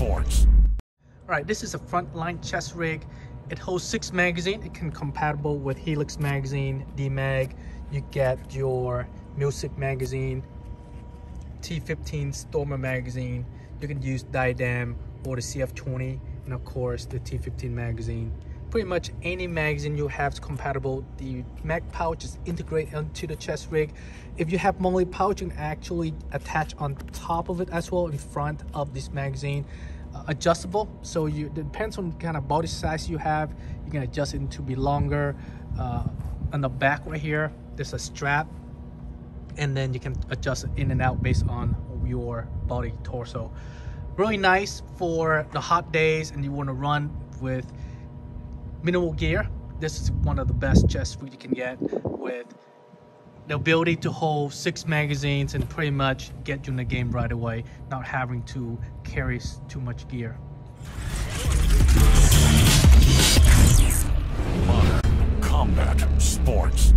All right, this is a frontline chest rig. It holds six magazine. It can compatible with Helix magazine, D-Mag. You get your Music magazine, T15 Stormer magazine. You can use Dye DAM or the CF20 and of course the T15 magazine. Pretty much any magazine you have is compatible. The mag pouch is integrated into the chest rig. If you have MOLLE pouch, you can actually attach on top of it as well in front of this magazine uh, adjustable so you depends on kind of body size you have you can adjust it to be longer uh, on the back right here there's a strap and then you can adjust in and out based on your body torso really nice for the hot days and you want to run with minimal gear. This is one of the best chest you can get with the ability to hold six magazines and pretty much get you in the game right away, not having to carry too much gear. Modern combat sports.